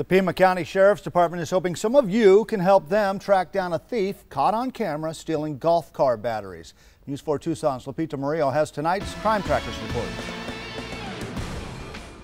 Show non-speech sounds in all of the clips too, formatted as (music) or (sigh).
The Pima County Sheriff's Department is hoping some of you can help them track down a thief caught on camera stealing golf car batteries. News 4 Tucson's Lupita Murillo has tonight's Crime Trackers report.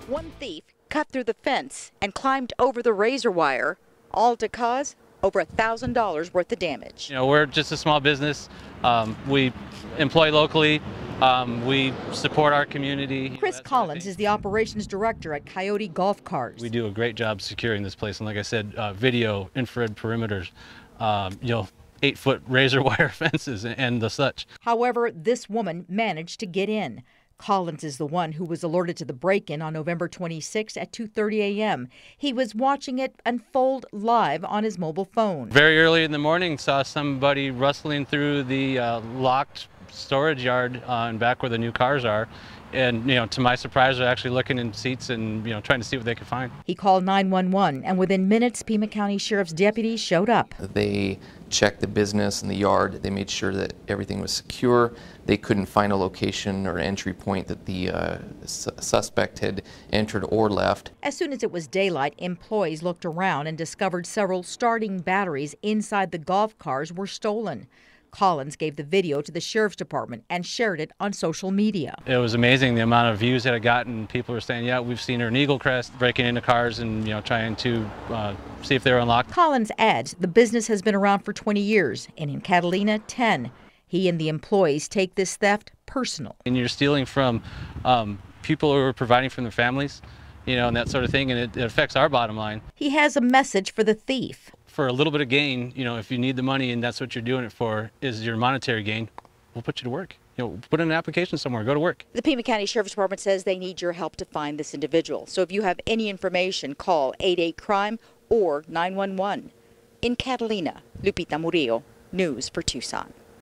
One thief cut through the fence and climbed over the razor wire, all to cause over $1,000 worth of damage. You know, we're just a small business. Um, we employ locally. Um, we support our community. Chris Collins is the operations director at Coyote Golf Cars. We do a great job securing this place, and like I said, uh, video, infrared perimeters, um, you know, eight foot razor (laughs) wire fences and, and the such. However, this woman managed to get in. Collins is the one who was alerted to the break-in on November 26 at 2:30 a.m. He was watching it unfold live on his mobile phone. Very early in the morning, saw somebody rustling through the uh, locked storage yard uh, and back where the new cars are. And you know, to my surprise, they're actually looking in seats and you know trying to see what they could find. He called 911, and within minutes, Pima County Sheriff's deputies showed up. They checked the business and the yard. They made sure that everything was secure. They couldn't find a location or entry point that the uh, su suspect had entered or left. As soon as it was daylight, employees looked around and discovered several starting batteries inside the golf cars were stolen. Collins gave the video to the sheriff's department and shared it on social media. It was amazing the amount of views that it got, and people were saying, "Yeah, we've seen her in Eagle Crest breaking into cars and you know trying to uh, see if they're unlocked." Collins adds the business has been around for 20 years, and in Catalina, 10. He and the employees take this theft personal. And you're stealing from um, people who are providing for their families, you know, and that sort of thing, and it affects our bottom line. He has a message for the thief for a little bit of gain, you know, if you need the money and that's what you're doing it for, is your monetary gain, we'll put you to work. You know, put in an application somewhere, go to work. The Pima County Sheriff's Department says they need your help to find this individual. So if you have any information, call 88 Crime or 911. In Catalina, Lupita Murillo, News 4 Tucson.